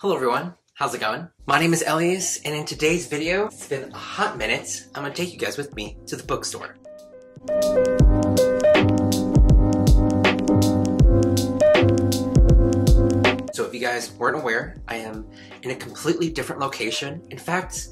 Hello everyone, how's it going? My name is Ellias, and in today's video, it's been a hot minute, I'm gonna take you guys with me to the bookstore. So if you guys weren't aware, I am in a completely different location. In fact,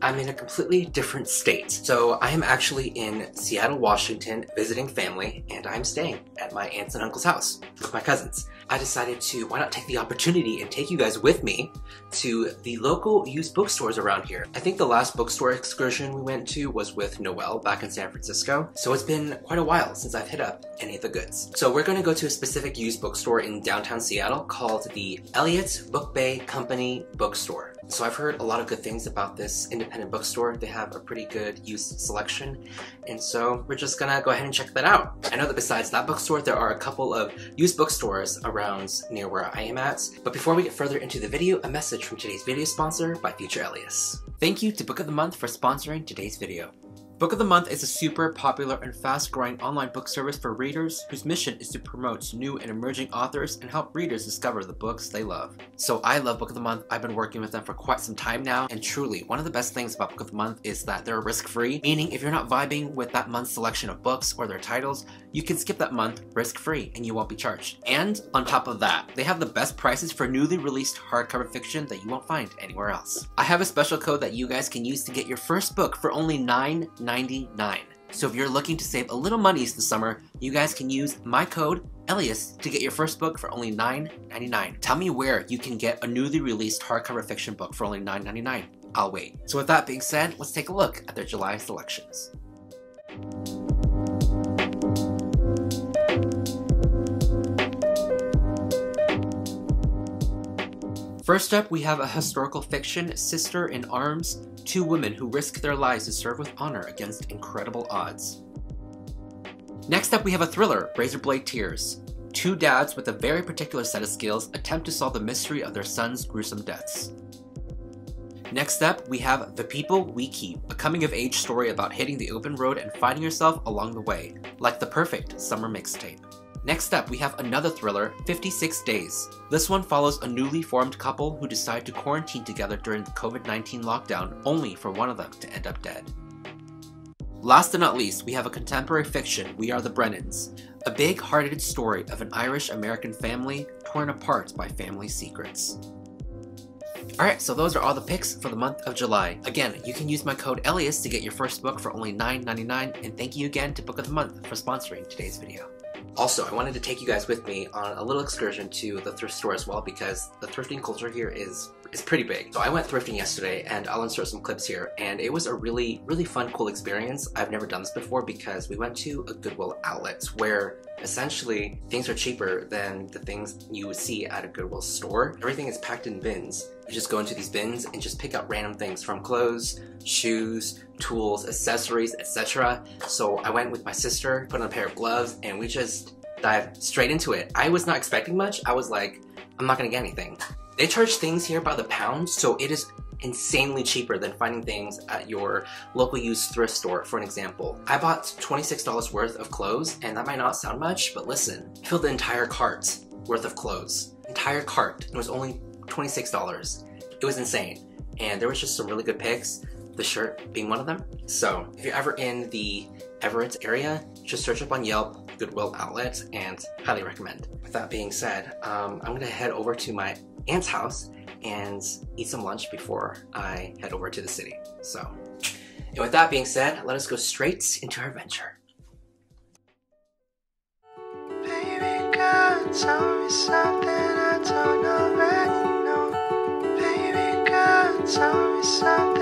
I'm in a completely different state. So I am actually in Seattle, Washington, visiting family, and I'm staying at my aunt's and uncle's house with my cousins. I decided to, why not take the opportunity and take you guys with me to the local used bookstores around here. I think the last bookstore excursion we went to was with Noel back in San Francisco. So it's been quite a while since I've hit up any of the goods. So we're gonna go to a specific used bookstore in downtown Seattle called the Elliott Book Bay Company Bookstore. So I've heard a lot of good things about this independent bookstore. They have a pretty good used selection. And so we're just gonna go ahead and check that out. I know that besides that bookstore, there are a couple of used bookstores around near where I am at. But before we get further into the video, a message from today's video sponsor by Future Ellias. Thank you to Book of the Month for sponsoring today's video. Book of the Month is a super popular and fast growing online book service for readers whose mission is to promote new and emerging authors and help readers discover the books they love. So I love Book of the Month. I've been working with them for quite some time now, and truly, one of the best things about Book of the Month is that they're risk free, meaning if you're not vibing with that month's selection of books or their titles, you can skip that month risk free and you won't be charged. And on top of that, they have the best prices for newly released hardcover fiction that you won't find anywhere else. I have a special code that you guys can use to get your first book for only $9.99 $9.99. So if you're looking to save a little money this summer, you guys can use my code Ellias to get your first book for only $9.99. Tell me where you can get a newly released hardcover fiction book for only $9.99. I'll wait. So with that being said, let's take a look at their July selections. First up, we have a historical fiction, Sister in Arms, two women who risk their lives to serve with honor against incredible odds. Next up, we have a thriller, Razorblade Tears. Two dads with a very particular set of skills attempt to solve the mystery of their son's gruesome deaths. Next up, we have The People We Keep, a coming of age story about hitting the open road and finding yourself along the way, like the perfect summer mixtape. Next up, we have another thriller, 56 Days. This one follows a newly formed couple who decide to quarantine together during the COVID-19 lockdown, only for one of them to end up dead. Last but not least, we have a contemporary fiction, We Are the Brennans, a big-hearted story of an Irish-American family torn apart by family secrets. Alright, so those are all the picks for the month of July. Again, you can use my code Ellias to get your first book for only $9.99, and thank you again to Book of the Month for sponsoring today's video. Also, I wanted to take you guys with me on a little excursion to the thrift store as well because the thrifting culture here is is pretty big. So I went thrifting yesterday and I'll insert some clips here and it was a really, really fun, cool experience. I've never done this before because we went to a Goodwill outlet where essentially things are cheaper than the things you would see at a Goodwill store. Everything is packed in bins. You just go into these bins and just pick out random things from clothes, shoes, tools, accessories, etc. So I went with my sister, put on a pair of gloves, and we just dived straight into it. I was not expecting much. I was like, I'm not gonna get anything. They charge things here by the pound, so it is insanely cheaper than finding things at your local used thrift store, for an example. I bought $26 worth of clothes, and that might not sound much, but listen, I filled the entire cart worth of clothes. Entire cart. It was only $26. It was insane. And there was just some really good picks, the shirt being one of them. So if you're ever in the Everett area, just search up on Yelp, Goodwill Outlet, and highly recommend. With that being said, um, I'm gonna head over to my aunt's house and eat some lunch before I head over to the city. So, and with that being said, let us go straight into our adventure. Baby girl, tell me something I don't already know. Baby girl, tell me something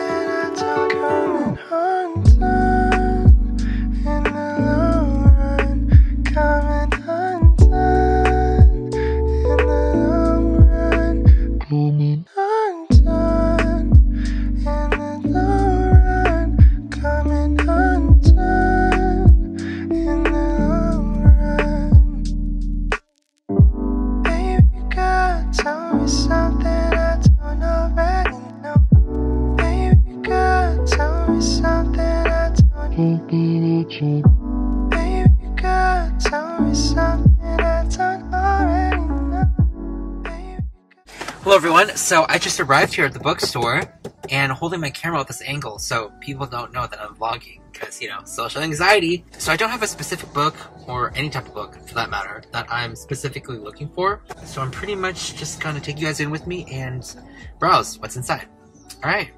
Hello everyone, so I just arrived here at the bookstore and holding my camera at this angle so people don't know that I'm vlogging because, you know, social anxiety. So I don't have a specific book or any type of book for that matter that I'm specifically looking for. So I'm pretty much just gonna take you guys in with me and browse what's inside. Alright.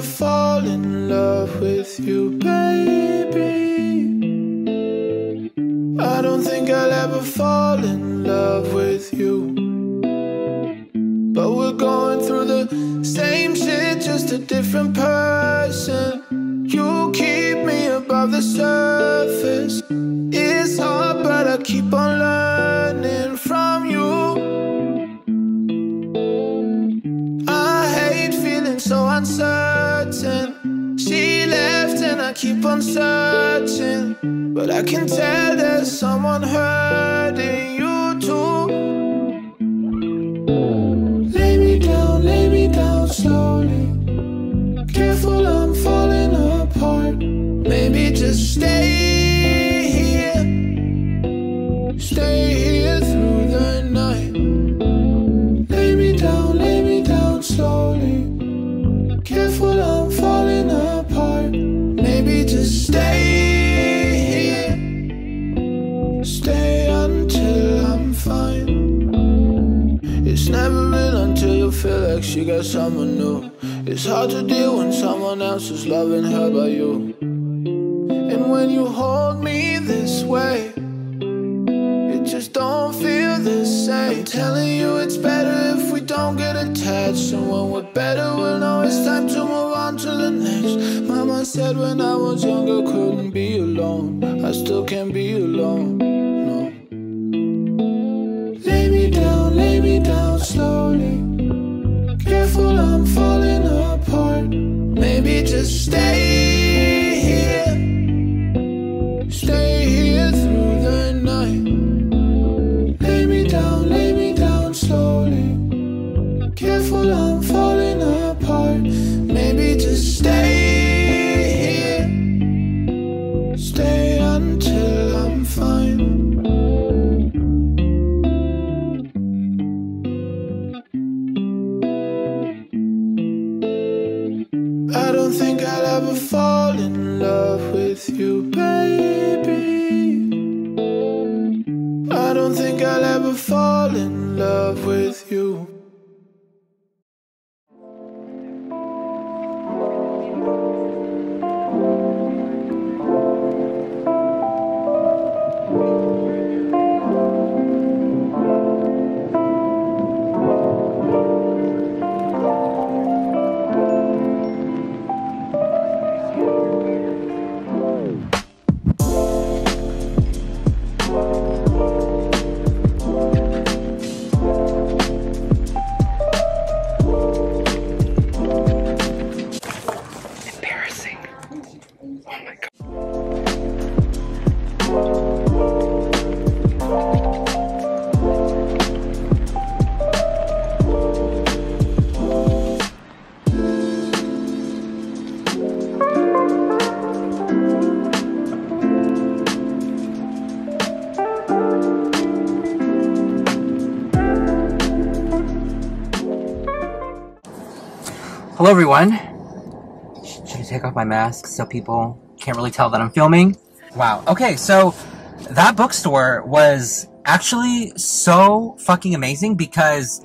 Fall in love with you, baby. I don't think I'll ever fall in love with you. But we're going through the same shit, just a different person. You keep me above the surface. It's hard, but I keep on learning from you. I hate feeling so uncertain. I keep on searching. But I can tell there's someone hurting you too. Lay me down, lay me down slowly. Careful, I'm falling apart. Maybe just stay here. Stay here she got someone new. It's hard to deal when someone else is loving her by you. And when you hold me this way, it just don't feel the same. I'm telling you it's better if we don't get attached. And when we're better, we'll know it's time to move on to the next. Mama said when I was younger, couldn't be alone. I still can't be alone. Falling apart. Maybe just stay Hello everyone. Should I take off my mask so people can't really tell that I'm filming? Wow. Okay, so that bookstore was actually so fucking amazing because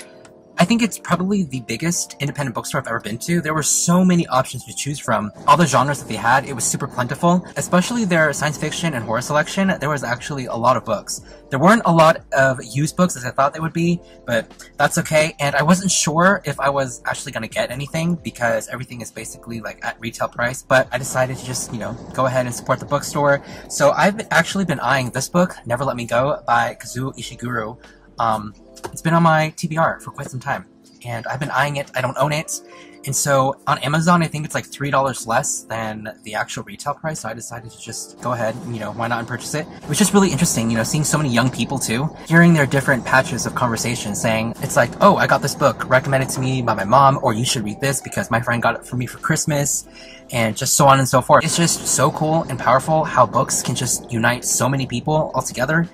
I think it's probably the biggest independent bookstore I've ever been to. There were so many options to choose from. All the genres that they had, it was super plentiful. Especially their science fiction and horror selection, there was actually a lot of books. There weren't a lot of used books as I thought they would be, but that's okay. And I wasn't sure if I was actually going to get anything because everything is basically like at retail price, but I decided to just, you know, go ahead and support the bookstore. So I've actually been eyeing this book, Never Let Me Go by Kazuo Ishiguro. Um, it's been on my TBR for quite some time, and I've been eyeing it. I don't own it, And so on Amazon, I think it's like $3 less than the actual retail price. So I decided to just go ahead, you know, why not and purchase it? It was just really interesting, you know, seeing so many young people too, hearing their different patches of conversation saying, it's like, oh, I got this book recommended to me by my mom, or you should read this because my friend got it for me for Christmas, and just so on and so forth. It's just so cool and powerful how books can just unite so many people all together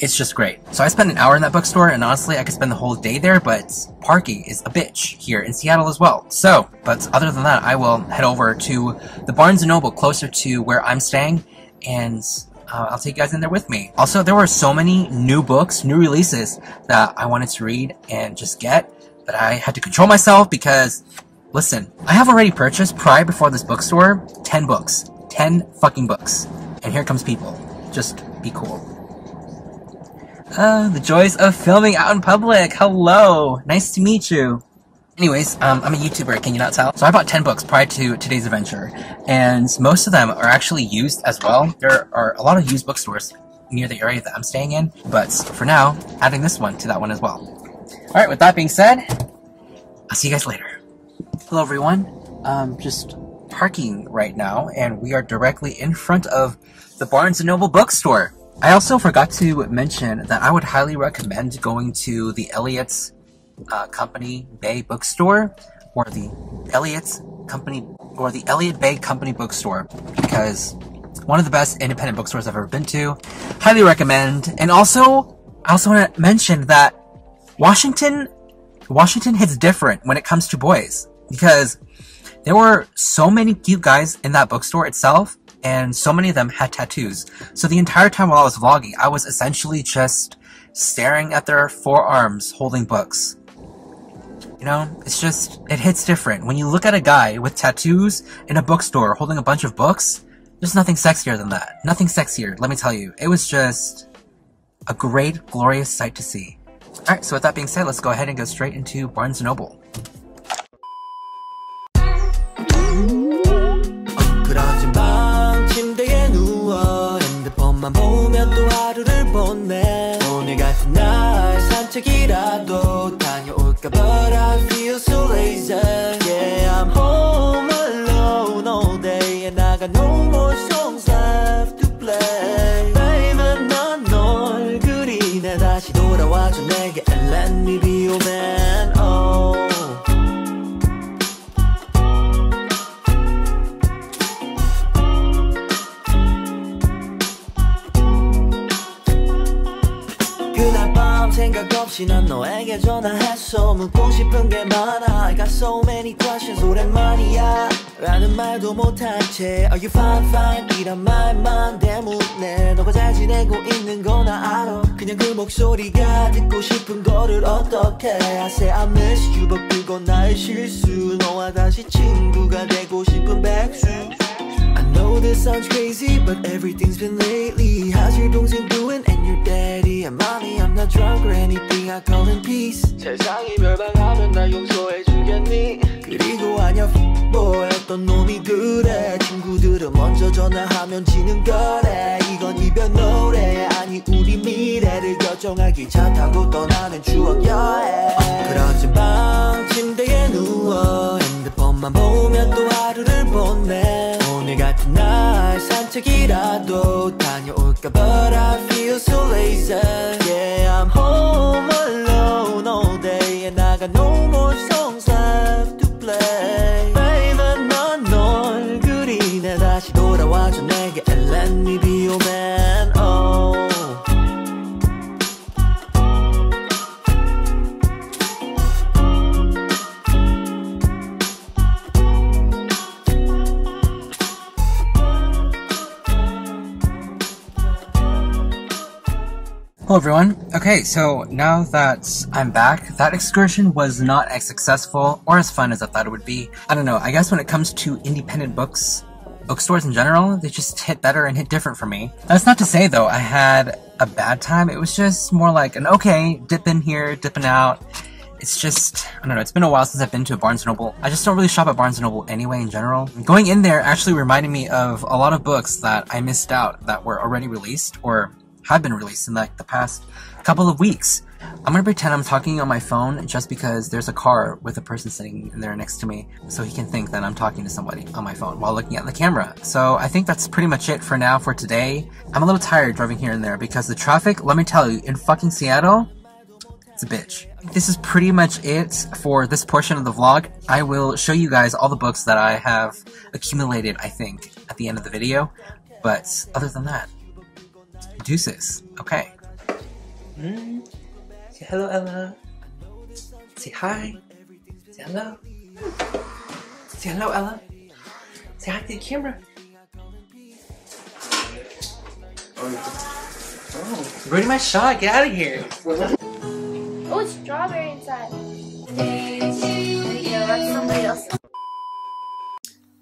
it's just great. So I spent an hour in that bookstore, and honestly, I could spend the whole day there, but parking is a bitch here in Seattle as well. So, but other than that, I will head over to the Barnes & Noble closer to where I'm staying, and uh, I'll take you guys in there with me. Also, there were so many new books, new releases that I wanted to read and just get, but I had to control myself because, listen, I have already purchased, prior before this bookstore, 10 books. 10 fucking books. And here comes people. Just be cool. Uh, the joys of filming out in public. Hello. Nice to meet you. Anyways, um, I'm a YouTuber, can you not tell? So I bought 10 books prior to today's adventure, and most of them are actually used as well. There are a lot of used bookstores near the area that I'm staying in, but for now, adding this one to that one as well. Alright, with that being said, I'll see you guys later. Hello everyone, um, just parking right now, and we are directly in front of the Barnes & Noble bookstore. I also forgot to mention that I would highly recommend going to the Elliott's uh, Company Bay Bookstore or the Elliott's Company or the Elliott Bay Company Bookstore because one of the best independent bookstores I've ever been to. Highly recommend. And also, I also want to mention that Washington, Washington hits different when it comes to boys because there were so many cute guys in that bookstore itself and so many of them had tattoos. So the entire time while I was vlogging, I was essentially just staring at their forearms holding books. You know, it's just, it hits different. When you look at a guy with tattoos in a bookstore holding a bunch of books, there's nothing sexier than that. Nothing sexier, let me tell you. It was just a great, glorious sight to see. Alright, so with that being said, let's go ahead and go straight into Barnes & Noble. 난 너에게 전화했어 묻고 싶은 게 많아. I got so many questions 오랜만이야. 라는 말도 못한 채 Are you fine fine? 이런 말만 때문에 너가 잘 지내고 있는 거 나 알아. 그냥 그 목소리가 듣고 싶은 거를 어떻게 I say I miss you but 그건 나의 실수. 너와 다시 친구가 되고 싶은 백수 I know this sounds crazy, but everything's been lately. How's your 동생 doing and your daddy? I'm money, I'm not drunk or anything. I call in peace. 세상이 멸망하면 날 용서해주겠니? 그리고 아냐 어떤 놈이 그래 친구들은 먼저 전화하면 지는 거래 이건 이별 노래 아니 우리 미래를 결정하기 차 타고 떠나는 추억 여행 그러지 방 침대에 누워 핸드폰만 보면 또 하루를 보내 날 산책이라도 다녀올까 But I feel so lazy Yeah I'm home Hello everyone. Okay, so now that I'm back, that excursion was not as successful or as fun as I thought it would be. I don't know, I guess when it comes to independent books, bookstores in general, they just hit better and hit different for me. That's not to say though I had a bad time, it was just more like an okay, dip in here, dipping out. It's just, I don't know, it's been a while since I've been to a Barnes & Noble. I just don't really shop at Barnes & Noble anyway in general. Going in there actually reminded me of a lot of books that I missed out that were already released or have been released in like the past couple of weeks. I'm gonna pretend I'm talking on my phone just because there's a car with a person sitting in there next to me, so he can think that I'm talking to somebody on my phone while looking at the camera. So I think that's pretty much it for now for today. I'm a little tired driving here and there because the traffic, let me tell you, in fucking Seattle, it's a bitch. This is pretty much it for this portion of the vlog. I will show you guys all the books that I have accumulated, I think, at the end of the video. But other than that, deuces. Okay. Mm. Say hello, Ella. Say hi. Say hello. Say hello, Ella. Say hi to the camera. Oh, ruining my shot. Get out of here. Oh, it's strawberry inside. Yeah, that's somebody else.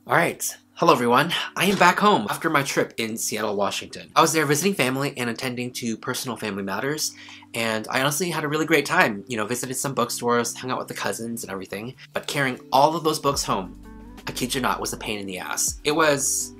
Alright, hello everyone. I am back home after my trip in Seattle, Washington. I was there visiting family and attending to personal family matters, and I honestly had a really great time. You know, visited some bookstores, hung out with the cousins and everything, but carrying all of those books home, I kid you not, was a pain in the ass. It was,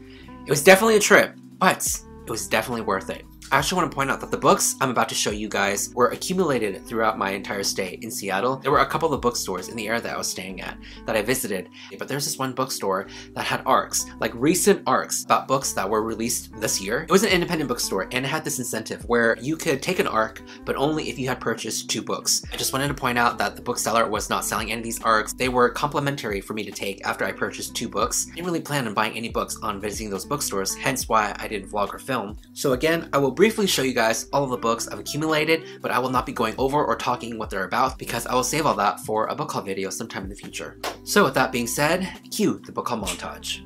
it was definitely a trip, but it was definitely worth it. I actually want to point out that the books I'm about to show you guys were accumulated throughout my entire stay in Seattle. There were a couple of bookstores in the area that I was staying at that I visited, but there's this one bookstore that had arcs, like recent arcs about books that were released this year. It was an independent bookstore and it had this incentive where you could take an arc, but only if you had purchased two books. I just wanted to point out that the bookseller was not selling any of these arcs. They were complimentary for me to take after I purchased two books. I didn't really plan on buying any books on visiting those bookstores, hence why I didn't vlog or film. So again, I will briefly show you guys all of the books I've accumulated, but I will not be going over or talking what they're about because I will save all that for a book haul video sometime in the future. So with that being said, cue the book haul montage.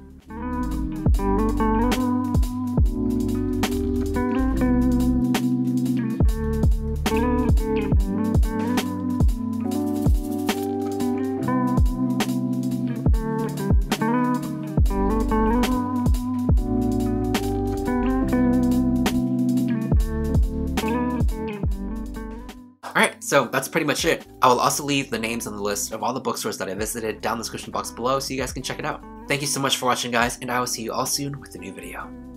So that's pretty much it. I will also leave the names on the list of all the bookstores that I visited down in the description box below so you guys can check it out. Thank you so much for watching guys, and I will see you all soon with a new video.